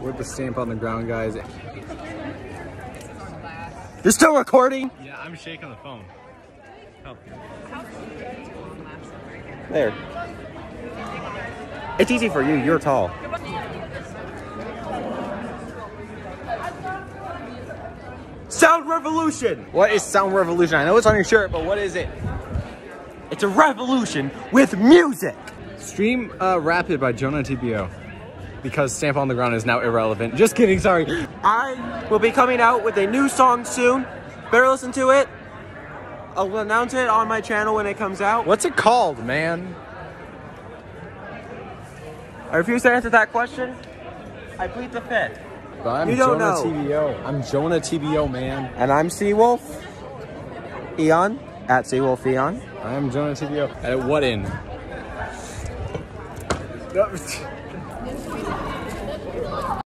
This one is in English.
with the stamp on the ground, guys. You're still recording? Yeah, I'm shaking the phone. Help. There. It's easy for you. You're tall. Sound Revolution! What is Sound Revolution? I know it's on your shirt, but what is it? It's a revolution with music! Stream uh, Rapid by Jonah TBO. Because Stamp on the Ground is now irrelevant. Just kidding, sorry. I will be coming out with a new song soon. Better listen to it. I'll announce it on my channel when it comes out. What's it called, man? I refuse to answer that question. I plead the fifth. But I'm You don't Jonah know. TBO. I'm Jonah TBO, man. And I'm Seawolf Eon at Seawolf Eon. I am Jonah TBO. At what in? Devam et.